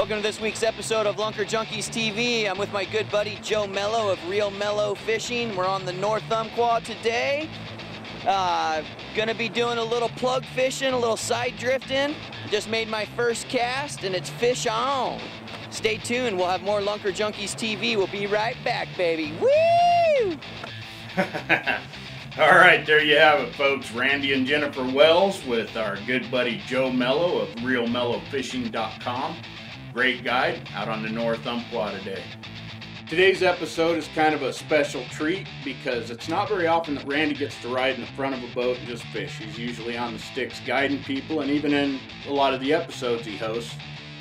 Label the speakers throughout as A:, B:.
A: Welcome to this week's episode of Lunker Junkies TV. I'm with my good buddy Joe Mello of Real Mello Fishing. We're on the North Umpqua today. Uh, gonna be doing a little plug fishing, a little side drifting. Just made my first cast and it's fish on. Stay tuned, we'll have more Lunker Junkies TV. We'll be right back, baby. Woo!
B: All right, there you have it, folks. Randy and Jennifer Wells with our good buddy Joe Mello of RealMelloFishing.com. Great guide out on the North Umpqua today. Today's episode is kind of a special treat because it's not very often that Randy gets to ride in the front of a boat and just fish. He's usually on the sticks guiding people, and even in a lot of the episodes he hosts,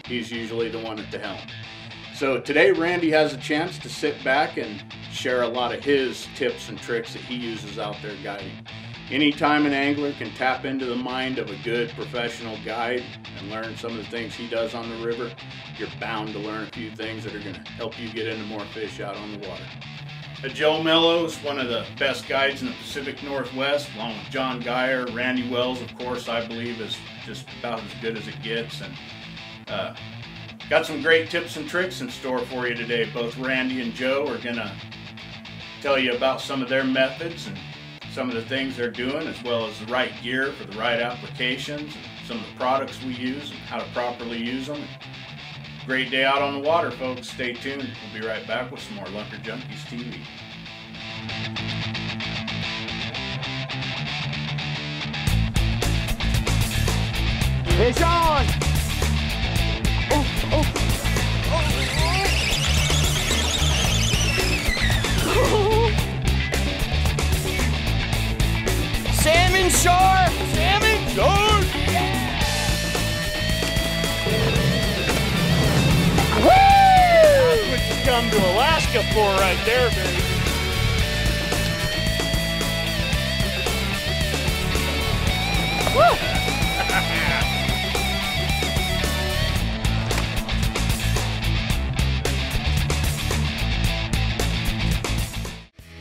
B: he's usually the one at the helm. So today, Randy has a chance to sit back and share a lot of his tips and tricks that he uses out there guiding. Anytime an angler can tap into the mind of a good professional guide and learn some of the things he does on the river, you're bound to learn a few things that are going to help you get into more fish out on the water. Uh, Joe Mello is one of the best guides in the Pacific Northwest, along with John Geyer. Randy Wells, of course, I believe is just about as good as it gets. And uh, got some great tips and tricks in store for you today. Both Randy and Joe are going to tell you about some of their methods and some of the things they're doing, as well as the right gear for the right applications, some of the products we use, and how to properly use them. Great day out on the water, folks. Stay tuned. We'll be right back with some more Lunker Junkies TV.
A: Fish on! Salmon shark! Salmon shark!
C: That's what you come to Alaska for right there, baby.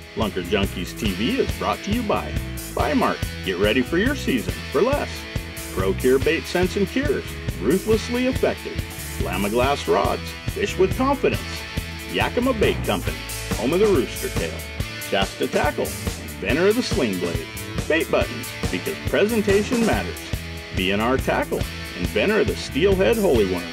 B: Lunker Junkies TV is brought to you by Bi-Mart. Get ready for your season for less. ProCure Bait Sense and Cures. Ruthlessly effective. Lamiglas Rods. Fish with confidence. Yakima Bait Company. Home of the Rooster Tail. Shasta Tackle. Inventor of the Sling Blade. Bait Buttons. Because presentation matters. BNR Tackle. Inventor of the Steelhead Holy Worm.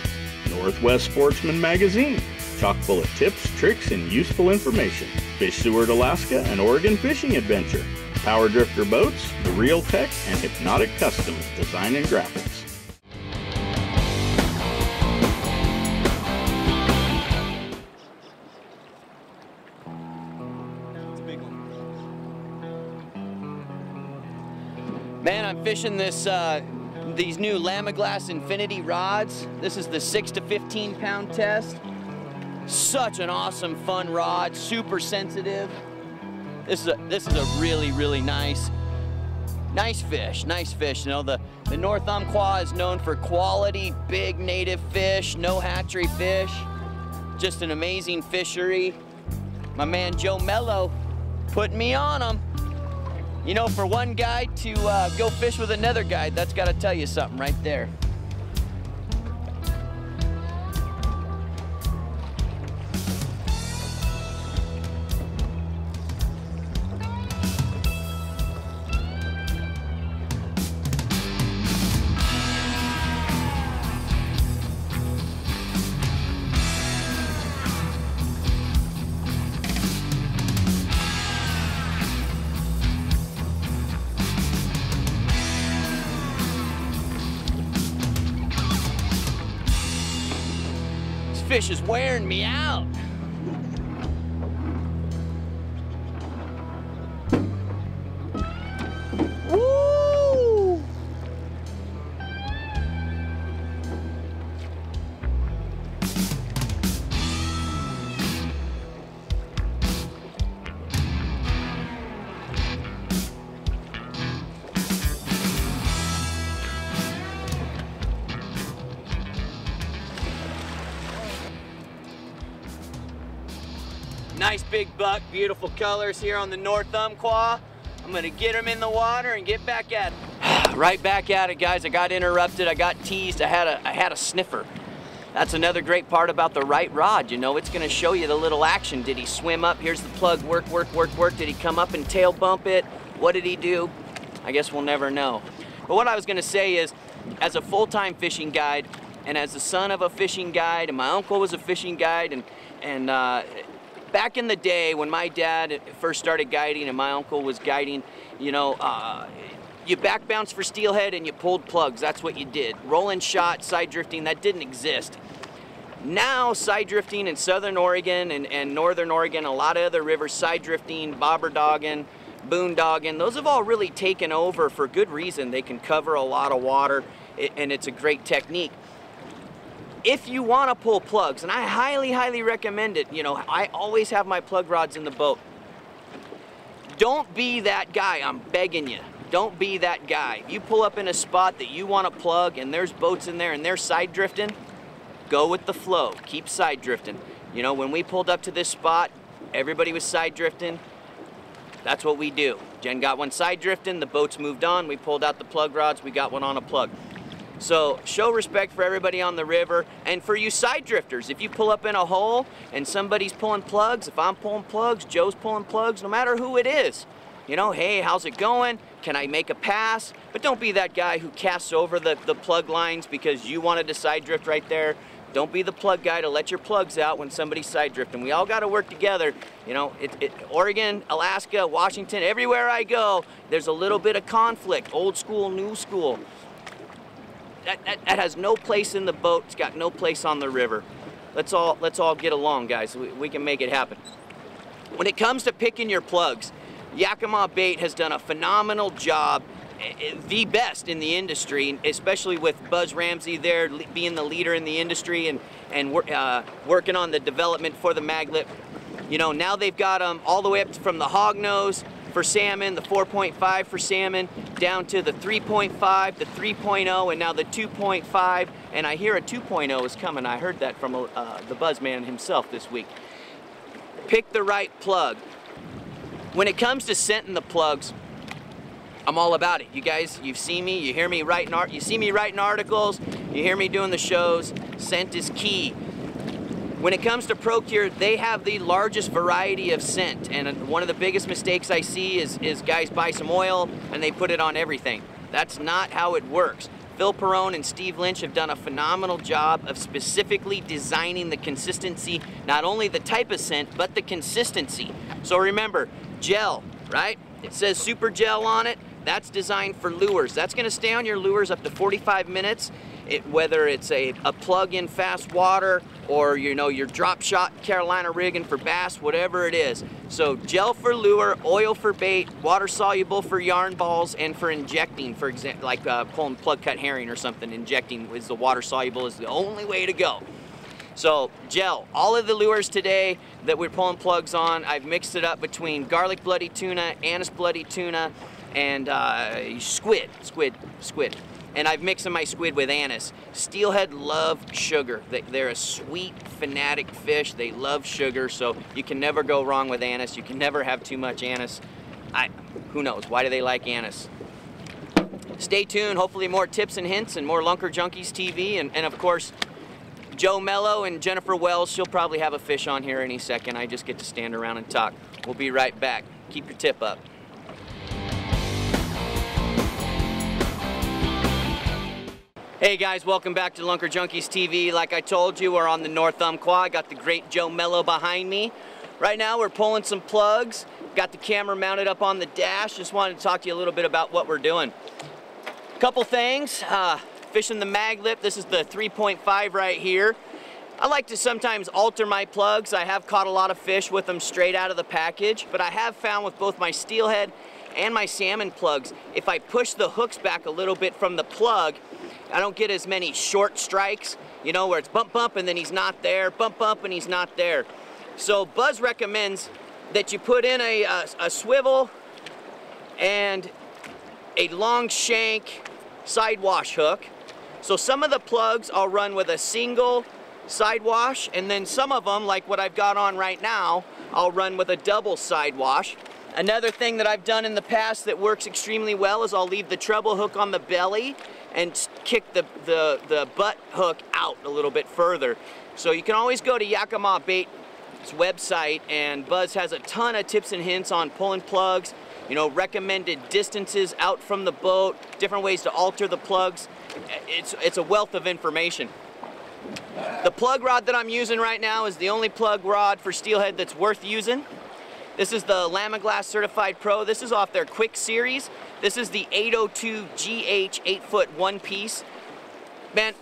B: Northwest Sportsman Magazine. Chock full of tips, tricks, and useful information. Fish Seward, Alaska, and Oregon Fishing Adventure. Power Drifter Boats, The Real Tech, and Hypnotic Customs Design and Graphics.
A: Man, I'm fishing this uh, these new Lamiglas Infinity rods. This is the six to 15 pound test. Such an awesome, fun rod, super sensitive. This is a this is a really, really nice, nice fish. Nice fish. You know, the, the North Umpqua is known for quality, big native fish, no hatchery fish. Just an amazing fishery. My man Joe Mello putting me on them. You know, for one guy to uh, go fish with another guy, that's got to tell you something right there. Me out. Nice big buck, beautiful colors here on the North Umpqua. I'm gonna get him in the water and get back at him. right back at it, guys. I got interrupted, I got teased, I had a, I had a sniffer. That's another great part about the right rod. You know, it's gonna show you the little action. Did he swim up? Here's the plug, work, work, work, work. Did he come up and tail bump it? What did he do? I guess we'll never know. But what I was gonna say is, as a full-time fishing guide, and as the son of a fishing guide, and my uncle was a fishing guide, and, and uh, back in the day when my dad first started guiding and my uncle was guiding, you know, uh, you back bounce for steelhead and you pulled plugs. That's what you did. Rolling shot, side drifting, that didn't exist. Now, side drifting in southern Oregon and, and northern Oregon, a lot of other rivers, side drifting, bobber dogging, boondogging, those have all really taken over for good reason. They can cover a lot of water and it's a great technique if you want to pull plugs, and I highly, highly recommend it, you know, I always have my plug rods in the boat. Don't be that guy, I'm begging you. Don't be that guy. You pull up in a spot that you want to plug and there's boats in there and they're side drifting, go with the flow. Keep side drifting. You know, when we pulled up to this spot, everybody was side drifting. That's what we do. Jen got one side drifting, the boats moved on, we pulled out the plug rods, we got one on a plug. So show respect for everybody on the river and for you side drifters. If you pull up in a hole and somebody's pulling plugs, if I'm pulling plugs, Joe's pulling plugs, no matter who it is, you know, hey, how's it going? Can I make a pass? But don't be that guy who casts over the, the plug lines because you wanted to side drift right there. Don't be the plug guy to let your plugs out when somebody's side drifting. We all got to work together. You know, it, it, Oregon, Alaska, Washington, everywhere I go, there's a little bit of conflict, old school, new school that, that, that, has no place in the boat. It's got no place on the river. Let's all, let's all get along, guys. We, we can make it happen. When it comes to picking your plugs, Yakima Bait has done a phenomenal job, eh, eh, the best in the industry, especially with Buzz Ramsey there being the leader in the industry and, and uh, working on the development for the maglip. You know, now they've got them all the way up from the hog nose for salmon, the 4.5 for salmon, down to the 3.5, the 3.0, and now the 2.5. And I hear a 2.0 is coming. I heard that from uh, the Buzzman himself this week. Pick the right plug. When it comes to scenting the plugs, I'm all about it. You guys, you've seen me, you hear me writing art, you see me writing articles, you hear me doing the shows. Scent is key. When it comes to ProCure, they have the largest variety of scent, and one of the biggest mistakes I see is, is guys buy some oil and they put it on everything. That's not how it works. Phil Pirone and Steve Lynch have done a phenomenal job of specifically designing the consistency, not only the type of scent, but the consistency. So remember, gel, right? It says super gel on it. That's designed for lures. That's gonna stay on your lures up to 45 minutes it, whether it's a, a plug-in fast water or you know your drop shot Carolina rigging for bass, whatever it is. So gel for lure, oil for bait, water soluble for yarn balls, and for injecting, for example, like uh, pulling plug cut herring or something, injecting is the water soluble is the only way to go. So gel, all of the lures today that we're pulling plugs on, I've mixed it up between garlic bloody tuna, anise bloody tuna, and uh, squid, squid, squid and I've mixed my squid with anise. Steelhead love sugar. They're a sweet, fanatic fish. They love sugar, so you can never go wrong with anise. You can never have too much anise. I, who knows, why do they like anise? Stay tuned, hopefully more tips and hints and more Lunker Junkies TV, and, and of course, Joe Mello and Jennifer Wells, she'll probably have a fish on here any second. I just get to stand around and talk. We'll be right back. Keep your tip up. Hey guys, welcome back to Lunker Junkies TV. Like I told you, we're on the North Umpqua. I got the great Joe Mello behind me. Right now we're pulling some plugs. Got the camera mounted up on the dash. Just wanted to talk to you a little bit about what we're doing. Couple things, uh, fishing the maglip. This is the 3.5 right here. I like to sometimes alter my plugs. I have caught a lot of fish with them straight out of the package, but I have found with both my steelhead and my salmon plugs, if I push the hooks back a little bit from the plug, I don't get as many short strikes, you know, where it's bump bump and then he's not there, bump bump and he's not there. So Buzz recommends that you put in a, a, a swivel and a long shank Siwash hook. So some of the plugs I'll run with a single Siwash and then some of them, like what I've got on right now, I'll run with a double Siwash. Another thing that I've done in the past that works extremely well is I'll leave the treble hook on the belly and kick the, the, the butt hook out a little bit further. So you can always go to Yakima Bait's website and Buzz has a ton of tips and hints on pulling plugs, you know, recommended distances out from the boat, different ways to alter the plugs. It's, it's a wealth of information. The plug rod that I'm using right now is the only plug rod for steelhead that's worth using. This is the Lamiglas Certified Pro. This is off their Quick Series. This is the 802 GH 8 foot one piece. Man,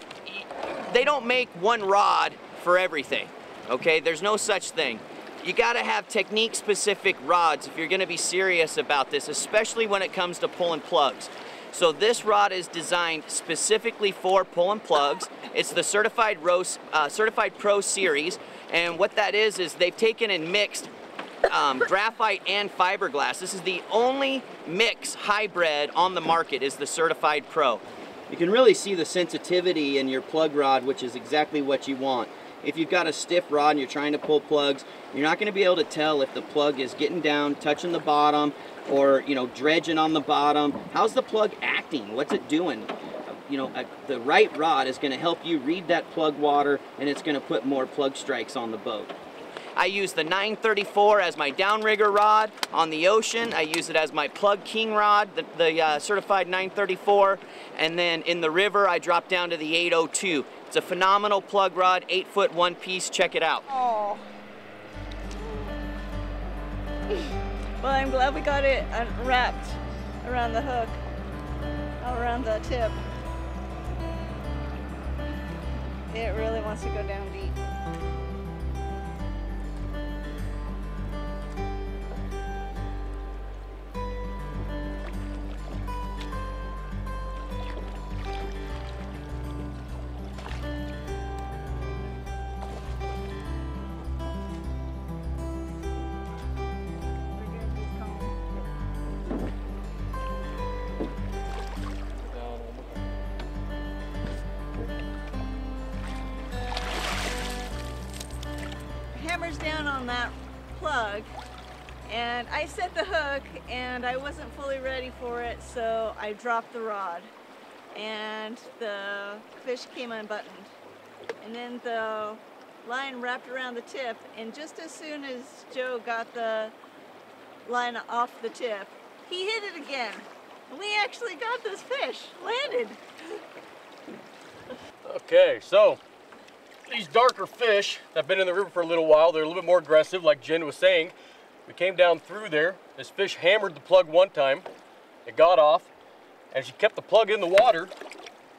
A: they don't make one rod for everything, okay? There's no such thing. You gotta have technique specific rods if you're gonna be serious about this, especially when it comes to pulling plugs. So this rod is designed specifically for pulling plugs. It's the Certified, Rose, uh, Certified Pro Series, and what that is, is they've taken and mixed um, graphite and fiberglass. This is the only mix hybrid on the market is the Certified Pro. You can really see the sensitivity in your plug rod, which is exactly what you want. If you've got a stiff rod and you're trying to pull plugs, you're not going to be able to tell if the plug is getting down, touching the bottom, or you know, dredging on the bottom. How's the plug acting? What's it doing? You know, a, the right rod is going to help you read that plug water, and it's going to put more plug strikes on the boat. I use the 934 as my downrigger rod on the ocean. I use it as my plug king rod, the, the uh, certified 934. And then in the river, I drop down to the 802. It's a phenomenal plug rod, eight foot one piece. Check it out.
D: Well, I'm glad we got it wrapped around the hook, around the tip. It really wants to go down deep. And I set the hook and I wasn't fully ready for it so I dropped the rod and the fish came unbuttoned. And then the line wrapped around the tip and just as soon as Joe got the line off the tip he hit it again. And we actually got this fish landed.
C: Okay so these darker fish that have been in the river for a little while, they're a little bit more aggressive, like Jen was saying. We came down through there. This fish hammered the plug one time. It got off, and she kept the plug in the water,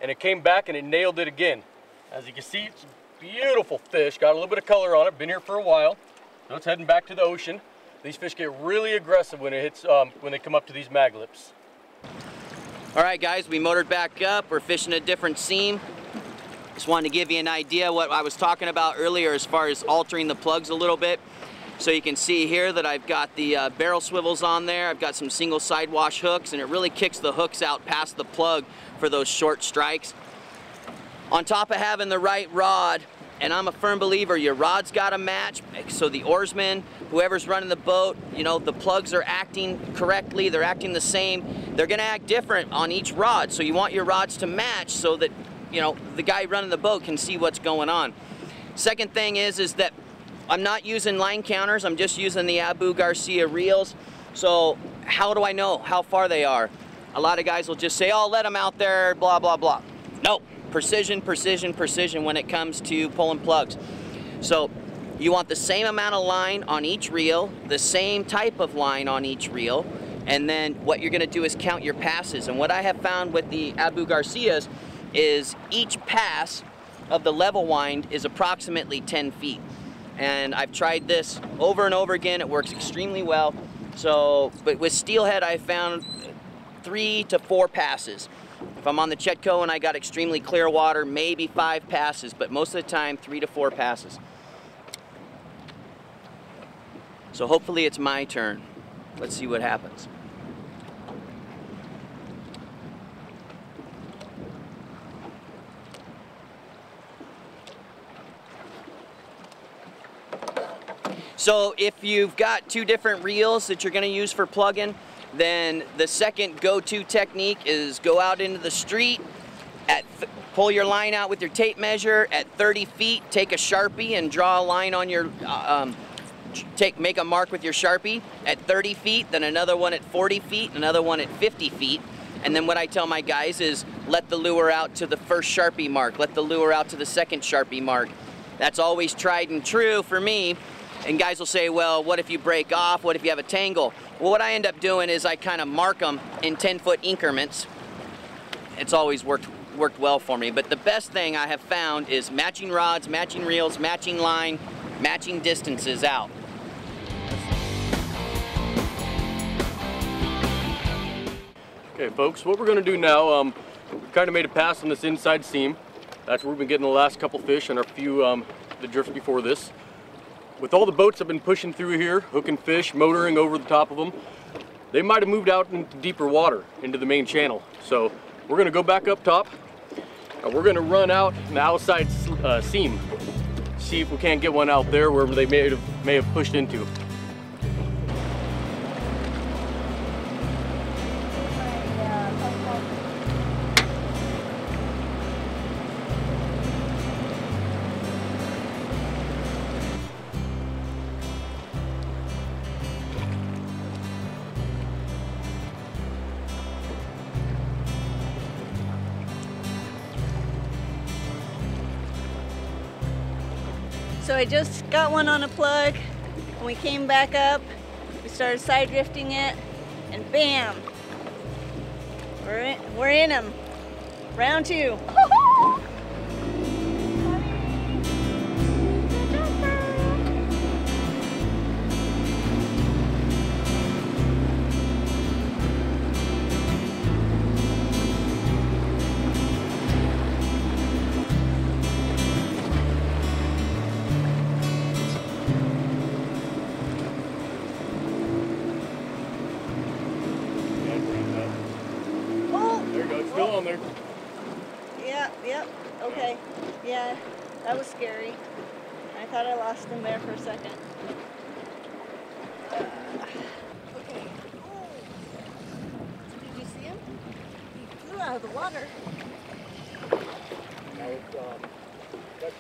C: and it came back and it nailed it again. As you can see, it's a beautiful fish. Got a little bit of color on it. Been here for a while. So it's heading back to the ocean. These fish get really aggressive when it hits um, when they come up to these mag lips.
A: All right, guys, we motored back up. We're fishing a different seam. Just wanted to give you an idea what I was talking about earlier as far as altering the plugs a little bit. So you can see here that I've got the uh, barrel swivels on there. I've got some single Siwash hooks and it really kicks the hooks out past the plug for those short strikes. On top of having the right rod, and I'm a firm believer your rod's got to match so the oarsman whoever's running the boat you know the plugs are acting correctly they're acting the same they're gonna act different on each rod so you want your rods to match so that you know, the guy running the boat can see what's going on. Second thing is, is that I'm not using line counters. I'm just using the Abu Garcia reels. So how do I know how far they are? A lot of guys will just say, oh, let them out there, blah, blah, blah. No, precision, precision, precision when it comes to pulling plugs. So you want the same amount of line on each reel, the same type of line on each reel, and then what you're gonna do is count your passes. And what I have found with the Abu Garcias is each pass of the level wind is approximately 10 feet. And I've tried this over and over again. It works extremely well. So, but with steelhead, I found three to four passes. If I'm on the Chetco and I got extremely clear water, maybe five passes, but most of the time, three to four passes. So hopefully it's my turn. Let's see what happens. So if you've got two different reels that you're gonna use for plugging, then the second go-to technique is go out into the street, at pull your line out with your tape measure at 30 feet, take a Sharpie and draw a line on your, uh, um, take make a mark with your Sharpie at 30 feet, then another one at 40 feet, another one at 50 feet. And then what I tell my guys is let the lure out to the first Sharpie mark, let the lure out to the second Sharpie mark. That's always tried and true for me and guys will say, well, what if you break off? What if you have a tangle? Well, what I end up doing is I kind of mark them in 10 foot increments. It's always worked worked well for me. But the best thing I have found is matching rods, matching reels, matching line, matching distances out.
C: Okay, folks, what we're going to do now, um, we kind of made a pass on this inside seam. That's where we've been getting the last couple fish and our few um, the drifts before this. With all the boats I've been pushing through here, hooking fish, motoring over the top of them, they might have moved out into deeper water, into the main channel. So we're gonna go back up top, and we're gonna run out the outside uh, seam, see if we can't get one out there where they may have, may have pushed into.
D: I just got one on a plug. When we came back up, we started side drifting it, and bam! We're in, we're in them. Round two.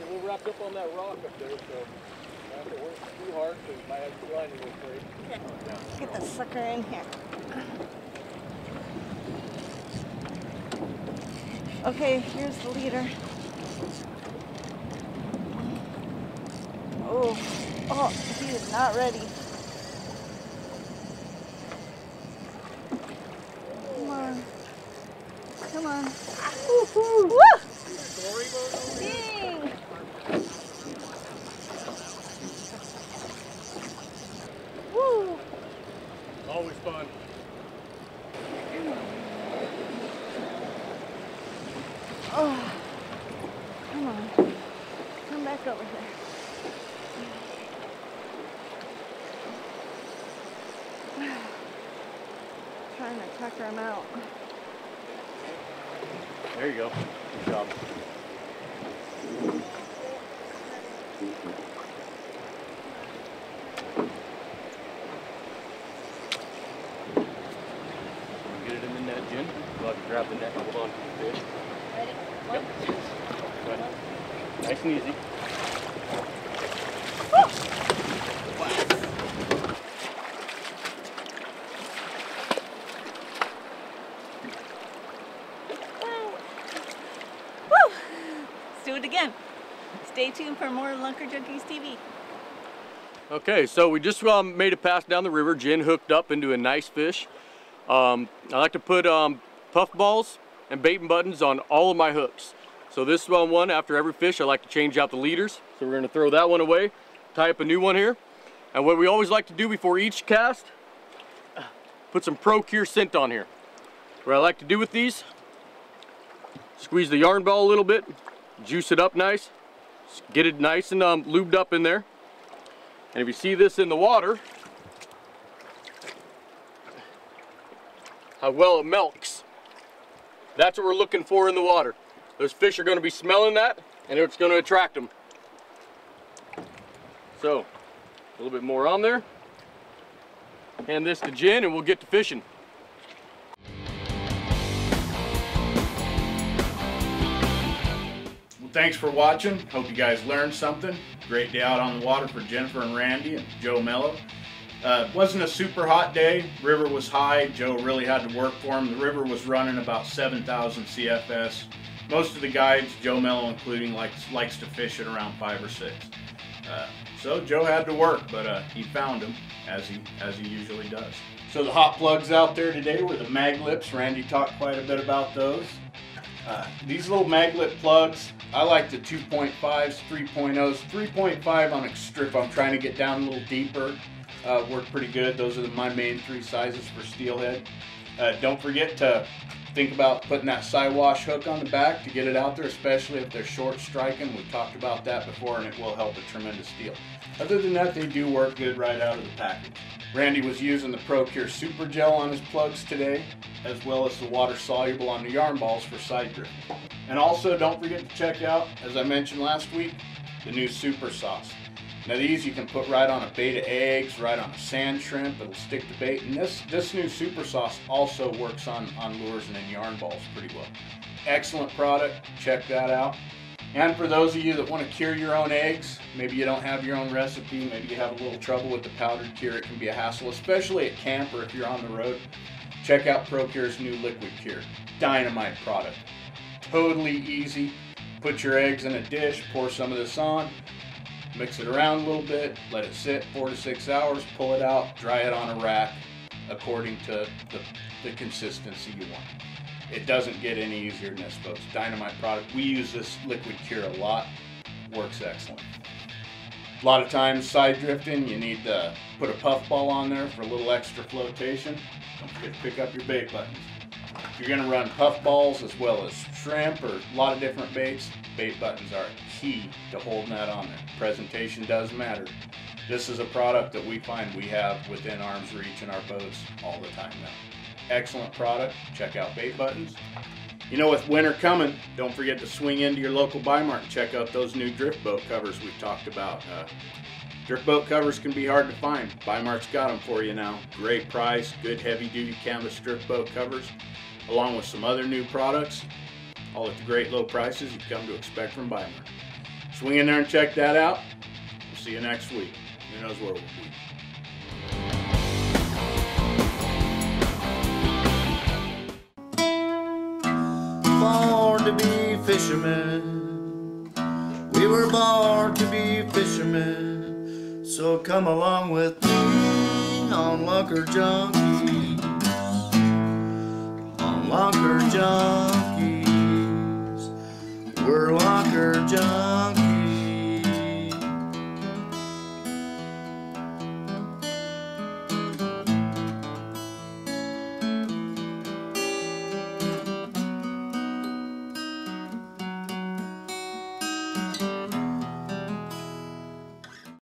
D: A
C: little wrapped up on that rock up there, so I have to work too hard because my is free.
D: Okay. Let's get the sucker in here. Okay, here's the leader. Oh, oh, he is not ready. Come on. Come on. Woo! Woo! Dang! Woo!
C: Always fun.
D: Oh, come on. Come back over here. Trying to tucker him out.
C: There you go. Good job. Get it in the net, Jen. Go ahead and grab the net and hold on to the fish.
D: Ready?
C: Yep. Go ahead. Nice and easy.
D: Woo! Let's it again. Stay tuned for more Lunker Junkies TV.
C: Okay, so we just um, made a pass down the river. Jen hooked up into a nice fish. Um, I like to put um, puff balls and baiting buttons on all of my hooks. So this one, one, after every fish, I like to change out the leaders. So we're gonna throw that one away, tie up a new one here. And what we always like to do before each cast, put some Pro-Cure scent on here. What I like to do with these, squeeze the yarn ball a little bit, juice it up nice, get it nice and um, lubed up in there. And if you see this in the water, how well it milks. That's what we're looking for in the water. Those fish are going to be smelling that and it's going to attract them. So, A little bit more on there. Hand this to Jen and we'll get to fishing.
B: Thanks for watching. Hope you guys learned something. Great day out on the water for Jennifer and Randy and Joe Mello. Uh, wasn't a super hot day. River was high. Joe really had to work for him. The river was running about 7,000 CFS. Most of the guides, Joe Mello including, likes, likes to fish at around five or six. Uh, so Joe had to work, but uh, he found them as he as he usually does. So the hot plugs out there today were the Maglips. Randy talked quite a bit about those. Uh, these little maglip plugs, I like the 2.5s, 3.0s. 3.5 on a strip, I'm trying to get down a little deeper. Uh, work pretty good. Those are my main three sizes for steelhead. Uh, don't forget to think about putting that Siwash hook on the back to get it out there, especially if they're short striking. We've talked about that before and it will help a tremendous deal. Other than that, they do work good right out of the package. Randy was using the ProCure Super Gel on his plugs today, as well as the water soluble on the yarn balls for side drift. And also don't forget to check out, as I mentioned last week, the new Super Sauce. Now these you can put right on a bait of eggs, right on a sand shrimp, it'll stick to bait. And this, this new Super Sauce also works on, on lures and in yarn balls pretty well. Excellent product, check that out. And for those of you that want to cure your own eggs, maybe you don't have your own recipe, maybe you have a little trouble with the powdered cure, it can be a hassle, especially at camp or if you're on the road. Check out ProCure's new liquid cure. Dynamite product. Totally easy. Put your eggs in a dish, pour some of this on, mix it around a little bit, let it sit four to six hours, pull it out, dry it on a rack according to the, the consistency you want. It doesn't get any easier than this, folks. Dynamite product. We use this liquid cure a lot. Works excellent. A lot of times side drifting, you need to put a puff ball on there for a little extra flotation. Don't forget to pick up your bait buttons. If you're gonna run puff balls as well as shrimp or a lot of different baits, bait buttons are key to holding that on there. Presentation does matter. This is a product that we find we have within arm's reach in our boats all the time now. Excellent product. Check out bait buttons. You know, with winter coming, don't forget to swing into your local Bi-Mart and check out those new drift boat covers we've talked about. Uh, drift boat covers can be hard to find. Bi-Mart's got them for you now. Great price, good heavy-duty canvas drift boat covers, along with some other new products, all at the great low prices you've come to expect from Bi-Mart. Swing in there and check that out. We'll see you next week. Who knows where we'll be.
E: To be fishermen. We were born to be fishermen. So come along with me on Lunker Junkies. On Lunker Junkies. We're Lunker Junkies.